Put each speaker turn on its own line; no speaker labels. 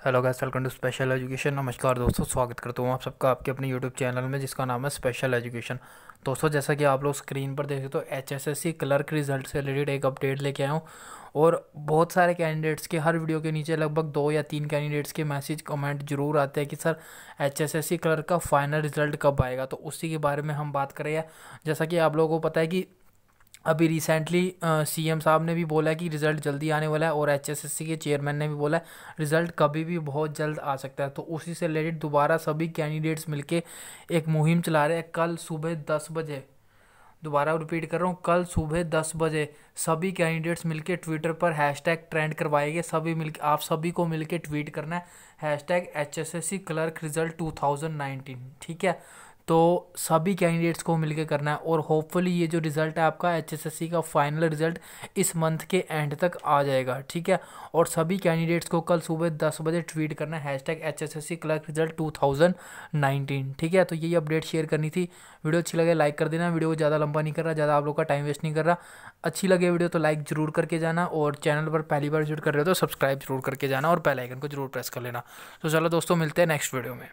Hello guys welcome to special education नमस्कार दोस्तों, स्वागत करता हूँ आप सबका आपके अपने यूट्यूब चैनल में, जिसका नाम है स्पेशल एजुकेशन दोस्तों, जैसा कि आप लोग स्क्रीन पर देख तो H S S C clerk result से रिलेटेड एक अपडेट लेके आया हूँ। और बहुत सारे कैंडिडेट्स के, हर वीडियो के नीचे लगभग दो या तीन कैंडिडेट्स के मैसेज कमेंट ज़रूर आते हैं कि sir H S S C clerk का फाइनल रिज़ल्ट कब आएगा? तो उसी के बारे में हम बात करें जैसा कि आप लोगों को पता है कि अभी रिसेंटली सीएम साहब ने भी बोला है कि रिज़ल्ट जल्दी आने वाला है और एचएसएससी के चेयरमैन ने भी बोला है रिज़ल्ट कभी भी बहुत जल्द आ सकता है। तो उसी से रिलेटेड दोबारा सभी कैंडिडेट्स मिलके एक मुहिम चला रहे हैं। कल सुबह दस बजे, दोबारा रिपीट कर रहा हूँ, कल सुबह दस बजे सभी कैंडिडेट्स मिलके ट्विटर पर हैशटैग ट्रेंड करवाएँगे। सभी मिलके, आप सभी को मिलके ट्वीट करना है hashtag H S S C clerk result two thousand nineteen ठीक है? तो सभी कैंडिडेट्स को मिलकर करना है और होपफुली ये जो रिज़ल्ट है आपका एचएसएससी का फाइनल रिज़ल्ट इस मंथ के एंड तक आ जाएगा, ठीक है? और सभी कैंडिडेट्स को कल सुबह दस बजे ट्वीट करना है hash tag H S S C clerk result two thousand nineteen ठीक है? तो यही अपडेट शेयर करनी थी। वीडियो अच्छी लगे लाइक कर देना, वीडियो को ज़्यादा लंबा नहीं कर रहा ज़्यादा आप लोग का टाइम वेस्ट नहीं कर रहा अच्छी लगे वीडियो तो लाइक ज़रूर करके जाना और चैनल पर पहली बार विज़िट कर रहे हो तो सब्सक्राइब ज़रूर करके जाना और बेल आइकन को ज़रूर प्रेस कर लेना। तो चलो दोस्तों मिलते हैं नेक्स्ट वीडियो में।